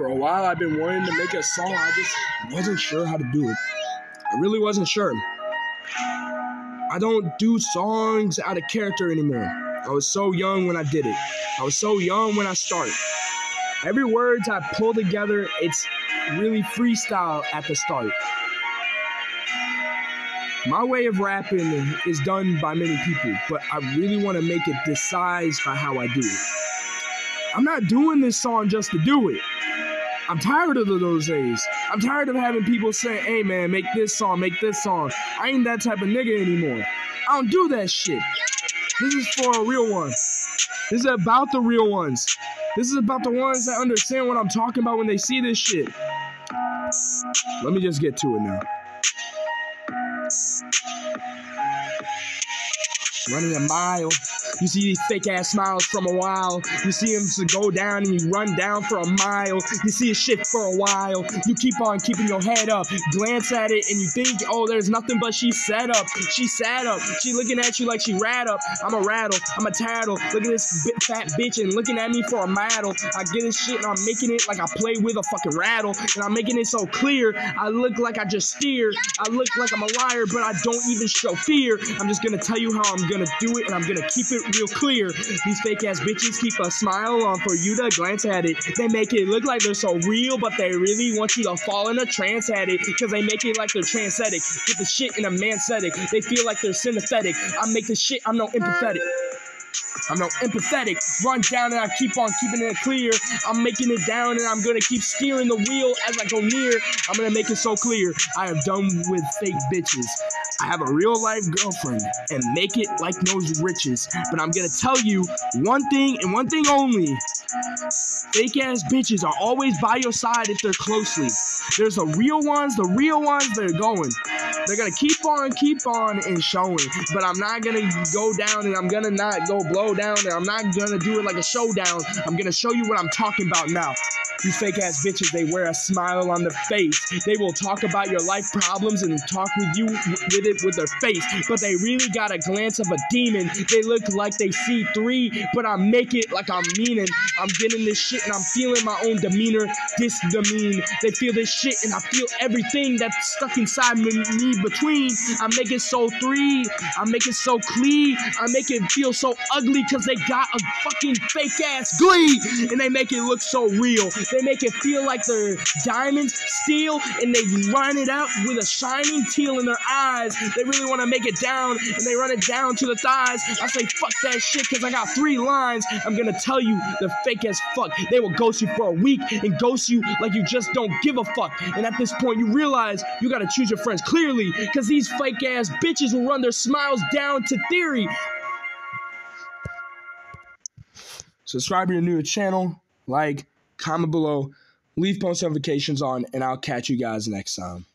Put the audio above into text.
For a while, I've been wanting to make a song. I just wasn't sure how to do it. I really wasn't sure. I don't do songs out of character anymore. I was so young when I did it. I was so young when I started. Every words I pull together, it's really freestyle at the start. My way of rapping is done by many people, but I really want to make it decised by how I do it. I'm not doing this song just to do it. I'm tired of those days. I'm tired of having people say, hey man, make this song, make this song. I ain't that type of nigga anymore. I don't do that shit. This is for a real one. This is about the real ones. This is about the ones that understand what I'm talking about when they see this shit. Let me just get to it now. Running a mile you see these fake ass smiles from a while. You see him to go down and you run down for a mile. You see his shit for a while. You keep on keeping your head up. Glance at it and you think, oh, there's nothing but she set up. She sat up. She looking at you like she rat up. I'm a rattle. I'm a tattle. Look at this bit fat bitch and looking at me for a mattle. I get this shit and I'm making it like I play with a fucking rattle. And I'm making it so clear. I look like I just steer. I look like I'm a liar, but I don't even show fear. I'm just gonna tell you how I'm gonna do it and I'm gonna keep it real clear. These fake ass bitches keep a smile on for you to glance at it. They make it look like they're so real, but they really want you to fall in a trance at it. Cause they make it like they're transcetic. Get the shit in a mancetic. They feel like they're sympathetic. I make the shit, I'm no empathetic. I'm no empathetic. Run down and I keep on keeping it clear. I'm making it down and I'm gonna keep steering the wheel as I go near. I'm gonna make it so clear. I am done with fake bitches. I have a real life girlfriend and make it like those riches. But I'm gonna tell you one thing and one thing only. Fake ass bitches are always by your side if they're closely. There's the real ones, the real ones, they're going. They're gonna keep on, keep on and showing. But I'm not gonna go down and I'm gonna not go blow down and I'm not gonna do it like a showdown. I'm gonna show you what I'm talking about now. These fake ass bitches, they wear a smile on their face. They will talk about your life problems and talk with you with it with their face. But they really got a glance of a demon. They look like they see three, but I make it like I'm meaning. I'm getting this shit and I'm feeling my own demeanor, this demean. They feel this shit and I feel everything that's stuck inside me between. I make it so three. I make it so clean. I make it feel so ugly because they got a fucking fake ass glee and they make it look so real. They make it feel like they're diamonds, steel, and they line it out with a shining teal in their eyes. They really want to make it down, and they run it down to the thighs. I say, fuck that shit, because I got three lines. I'm gonna tell you, they're fake as fuck. They will ghost you for a week and ghost you like you just don't give a fuck. And at this point, you realize you gotta choose your friends clearly, because these fake ass bitches will run their smiles down to theory. Subscribe to your new channel, like, comment below, leave post notifications on, and I'll catch you guys next time.